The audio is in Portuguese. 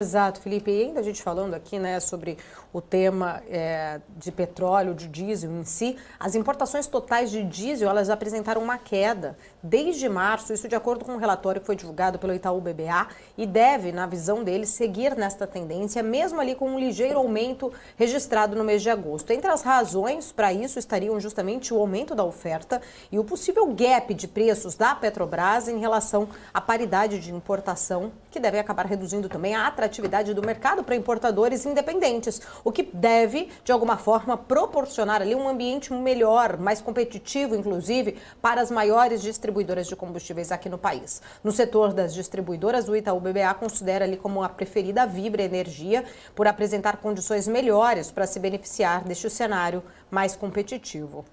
Exato, Felipe. E ainda a gente falando aqui né, sobre o tema é, de petróleo, de diesel em si, as importações totais de diesel elas apresentaram uma queda desde março, isso de acordo com um relatório que foi divulgado pelo Itaú BBA e deve, na visão deles, seguir nesta tendência, mesmo ali com um ligeiro aumento registrado no mês de agosto. Entre as razões para isso estariam justamente o aumento da oferta e o possível gap de preços da Petrobras em relação à paridade de importação, que acabar reduzindo também a atratividade atividade do mercado para importadores independentes, o que deve, de alguma forma, proporcionar ali um ambiente melhor, mais competitivo, inclusive, para as maiores distribuidoras de combustíveis aqui no país. No setor das distribuidoras, o Itaú BBA considera ali como a preferida a Vibra Energia por apresentar condições melhores para se beneficiar deste cenário mais competitivo.